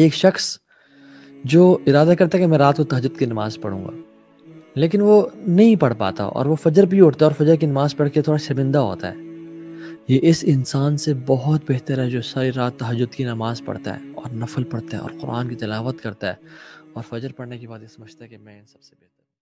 एक शख्स जो इरादा करता है कि मैं रात को तहजद की नमाज़ पढ़ूँगा लेकिन वो नहीं पढ़ पाता और वो फजर भी उठता है और फजर की नमाज़ पढ़ के थोड़ा शर्मिंदा होता है। ये इस इंसान से बहुत बेहतर है जो सारी रात तहजद की नमाज़ पढ़ता है और नफल पढ़ता है और कुरान की तिलावत करता है और फजर पढ़ने के बाद ये समझता है कि मैं इन सबसे बेहतर